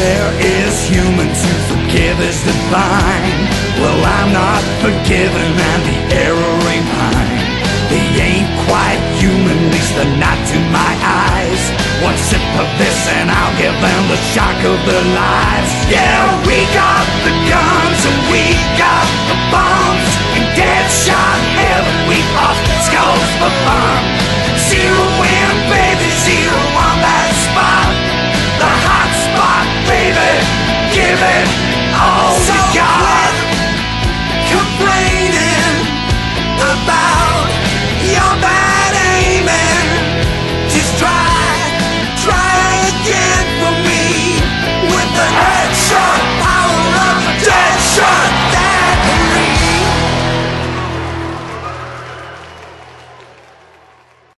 There is human to forgive is divine. Well, I'm not forgiven, and the error ain't mine. They ain't quite human, at least not to my eyes. One sip of this, and I'll give them the shock of their lives. Yeah, we got. The